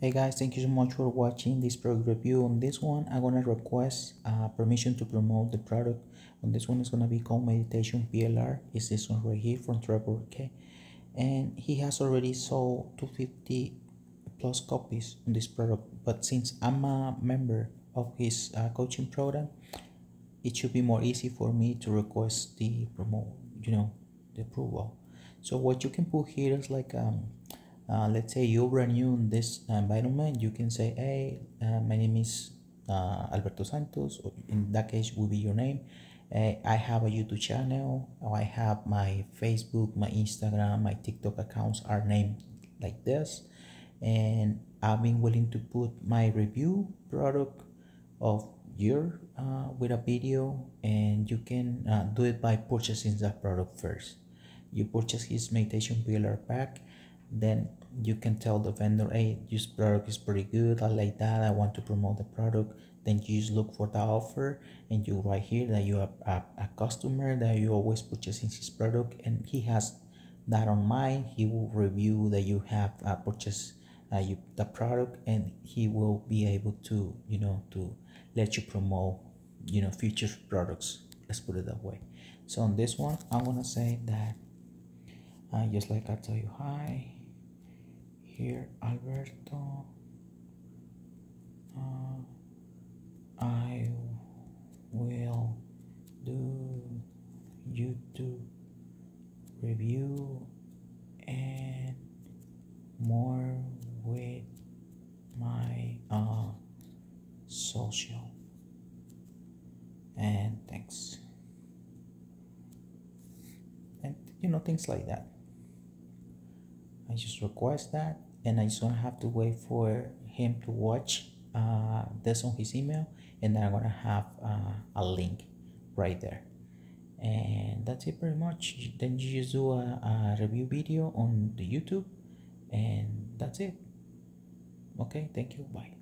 Hey guys, thank you so much for watching this product review. On this one, I'm gonna request uh, permission to promote the product. On this one, it's gonna be called Meditation PLR. It's this one right here from Trevor K. And he has already sold 250 plus copies on this product. But since I'm a member of his uh, coaching program, it should be more easy for me to request the promote, you know, the approval. So what you can put here is like um, uh, let's say you're brand new in this environment you can say hey uh, my name is uh, Alberto Santos or in that case will be your name. I have a YouTube channel or I have my Facebook my Instagram my TikTok accounts are named like this and I've been willing to put my review product of your uh, with a video and you can uh, do it by purchasing that product first. You purchase his meditation PLR pack then you can tell the vendor hey this product is pretty good. I like that. I want to promote the product. Then you just look for the offer and you write here that you are a, a customer that you always purchasing his product and he has that on mind. He will review that you have uh, purchased uh, you, the product and he will be able to you know to let you promote you know future products. Let's put it that way. So on this one i'm gonna say that uh, just like i tell you hi here Alberto. Uh, I will do YouTube review and more with my uh, social. And thanks. And you know things like that. I just request that and I just gonna have to wait for him to watch uh, this on his email and then I'm gonna have uh, a link right there. And that's it pretty much. Then you just do a, a review video on the YouTube and that's it. Okay thank you. Bye